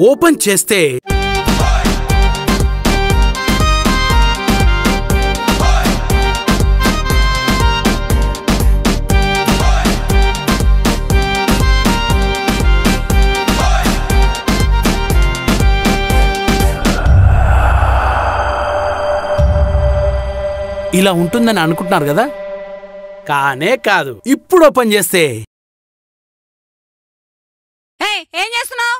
Open చేస్తే ఇలా ఉంటుందని అనుకుంటున్నారు కదా? కానే కాదు. ఇప్పుడు ఓపెన్ చేస్తే ఏం చేస్తున్నావు?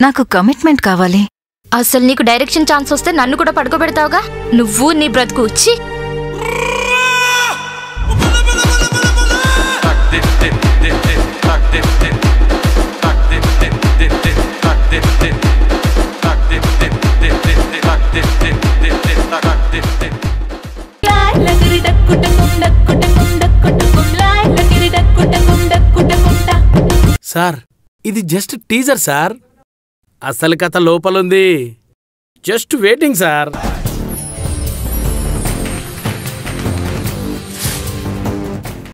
నాకు కమిట్మెంట్ కావాలి. అసలు నీకు డైరెక్షన్ ఛాన్స్ వస్తే నన్ను కూడా పడుకోబెడతావుగా? నువ్వు నీ బ్రతుకు ఛీ! సార్ ఇది జస్ట్ టీజర్ సార్. అసలు కథ లోపలుంది. Just waiting sir.